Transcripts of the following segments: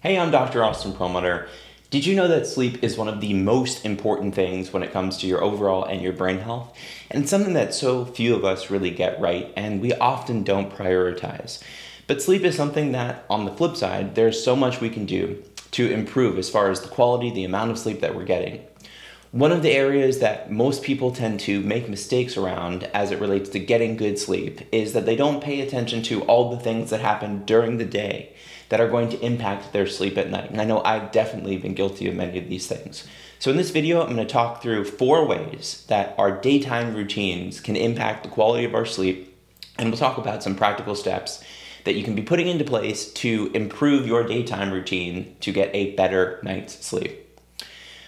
Hey, I'm Dr. Austin Perlmutter. Did you know that sleep is one of the most important things when it comes to your overall and your brain health? And something that so few of us really get right, and we often don't prioritize. But sleep is something that, on the flip side, there's so much we can do to improve as far as the quality, the amount of sleep that we're getting. One of the areas that most people tend to make mistakes around as it relates to getting good sleep is that they don't pay attention to all the things that happen during the day that are going to impact their sleep at night. And I know I've definitely been guilty of many of these things. So in this video, I'm to talk through four ways that our daytime routines can impact the quality of our sleep. And we'll talk about some practical steps that you can be putting into place to improve your daytime routine to get a better night's sleep.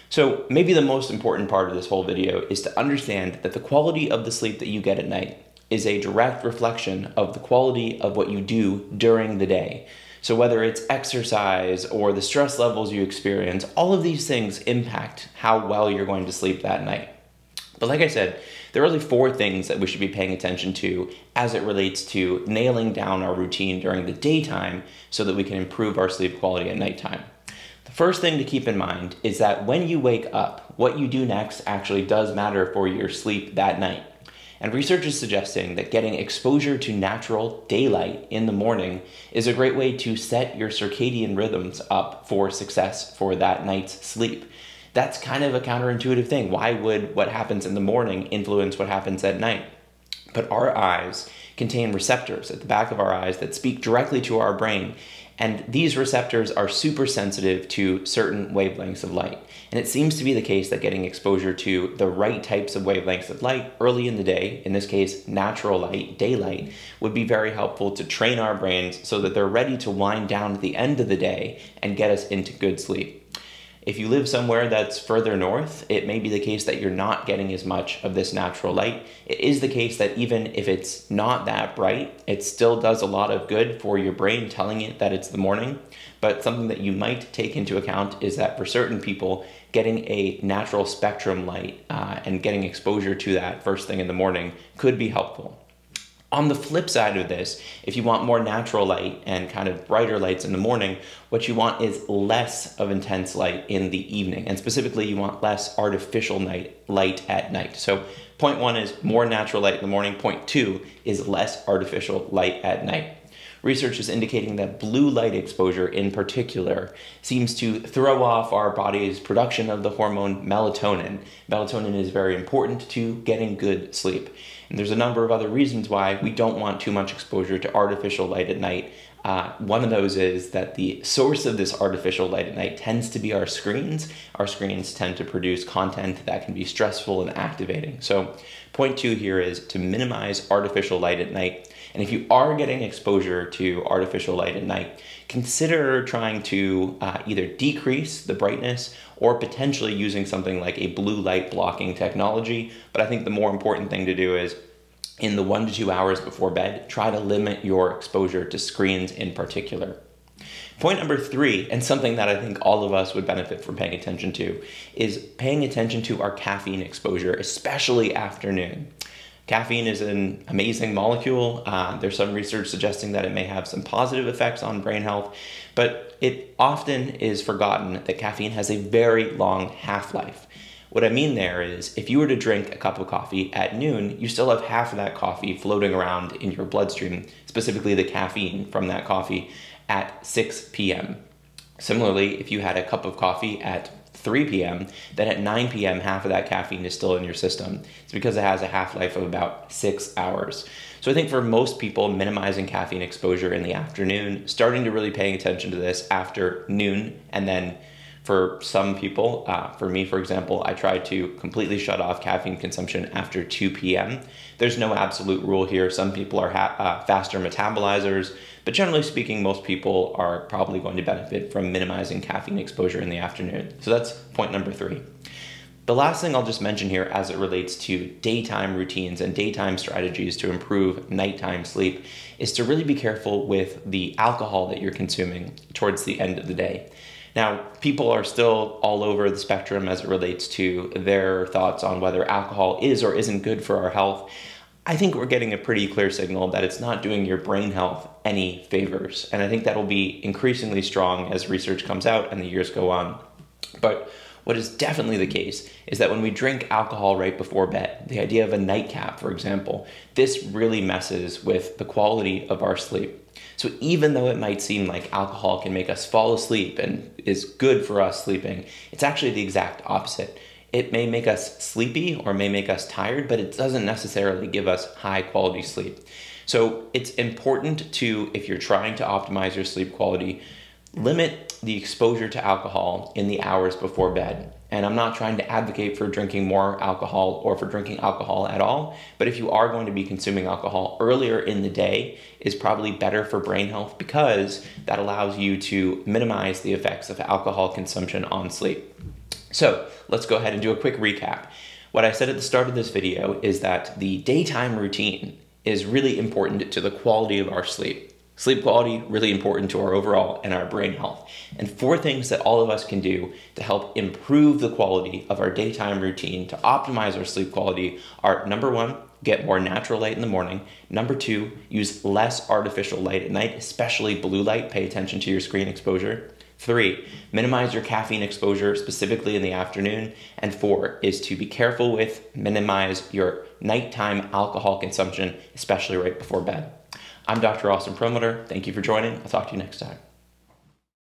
So maybe the most important part of this whole video is to understand that the quality of the sleep that you get at night is a direct reflection of the quality of what you do during the day. So, whether it's exercise or the stress levels you experience, all of these things impact how well you're going to sleep that night. But, like I said, there are really four things that we should be paying attention to as it relates to nailing down our routine during the daytime so that we can improve our sleep quality at nighttime. The first thing to keep in mind is that when you wake up, what you do next actually does matter for your sleep that night. And research is suggesting that getting exposure to natural daylight in the morning is a great way to set your circadian rhythms up for success for that night's sleep. That's kind of a counterintuitive thing. Why would what happens in the morning influence what happens at night? But our eyes contain receptors at the back of our eyes that speak directly to our brain and these receptors are super sensitive to certain wavelengths of light. And it seems to be the case that getting exposure to the right types of wavelengths of light early in the day, in this case, natural light, daylight, would be very helpful to train our brains so that they're ready to wind down at the end of the day and get us into good sleep. If you live somewhere that's further north, it may be the case that you're not getting as much of this natural light. It is the case that even if it's not that bright, it still does a lot of good for your brain, telling it that it's the morning. But something that you might take into account is that for certain people, getting a natural spectrum light uh, and getting exposure to that first thing in the morning could be helpful. On the flip side of this, if you want more natural light and kind of brighter lights in the morning, what you want is less of intense light in the evening. And specifically, you want less artificial night light at night. So point one is more natural light in the morning. Point two is less artificial light at night. Research is indicating that blue light exposure in particular seems to throw off our body's production of the hormone melatonin. Melatonin is very important to getting good sleep. And there's a number of other reasons why we don't want too much exposure to artificial light at night. Uh, one of those is that the source of this artificial light at night tends to be our screens. Our screens tend to produce content that can be stressful and activating. So, point two here is to minimize artificial light at night and if you are getting exposure to artificial light at night, consider trying to uh, either decrease the brightness or potentially using something like a blue light blocking technology. But I think the more important thing to do is in the one to two hours before bed, try to limit your exposure to screens in particular. Point number three, and something that I think all of us would benefit from paying attention to, is paying attention to our caffeine exposure, especially afternoon. Caffeine is an amazing molecule. Uh, there's some research suggesting that it may have some positive effects on brain health, but it often is forgotten that caffeine has a very long half life. What I mean there is, if you were to drink a cup of coffee at noon, you still have half of that coffee floating around in your bloodstream, specifically the caffeine from that coffee, at 6 p.m. Similarly, if you had a cup of coffee at 3 p.m., then at 9 p.m., half of that caffeine is still in your system. It's because it has a half life of about six hours. So I think for most people, minimizing caffeine exposure in the afternoon, starting to really paying attention to this after noon, and then for some people, uh, for me, for example, I try to completely shut off caffeine consumption after 2 p.m. There's no absolute rule here. Some people are uh, faster metabolizers, but generally speaking, most people are probably going to benefit from minimizing caffeine exposure in the afternoon. So that's point number three. The last thing I'll just mention here as it relates to daytime routines and daytime strategies to improve nighttime sleep is to really be careful with the alcohol that you're consuming towards the end of the day. Now, people are still all over the spectrum as it relates to their thoughts on whether alcohol is or isn't good for our health. I think we're getting a pretty clear signal that it's not doing your brain health any favors. And I think that'll be increasingly strong as research comes out and the years go on. But what is definitely the case is that when we drink alcohol right before bed, the idea of a nightcap, for example, this really messes with the quality of our sleep. So even though it might seem like alcohol can make us fall asleep and is good for us sleeping, it's actually the exact opposite. It may make us sleepy or may make us tired, but it doesn't necessarily give us high quality sleep. So it's important to, if you're trying to optimize your sleep quality, limit the exposure to alcohol in the hours before bed. And I'm not trying to advocate for drinking more alcohol or for drinking alcohol at all, but if you are going to be consuming alcohol earlier in the day is probably better for brain health because that allows you to minimize the effects of alcohol consumption on sleep. So let's go ahead and do a quick recap. What I said at the start of this video is that the daytime routine is really important to the quality of our sleep. Sleep quality, really important to our overall and our brain health. And four things that all of us can do to help improve the quality of our daytime routine to optimize our sleep quality are number one, get more natural light in the morning. Number two, use less artificial light at night, especially blue light. Pay attention to your screen exposure. Three, minimize your caffeine exposure, specifically in the afternoon. And four is to be careful with, minimize your nighttime alcohol consumption, especially right before bed. I'm Dr. Austin Perlmutter. Thank you for joining. I'll talk to you next time.